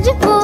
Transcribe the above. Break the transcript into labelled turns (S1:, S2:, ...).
S1: मुझको